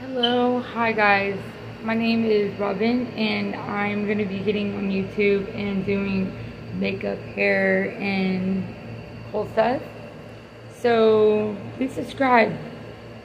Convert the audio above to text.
Hello, hi guys. My name is Robyn, and I'm gonna be getting on YouTube and doing makeup, hair, and whole stuff. So please subscribe.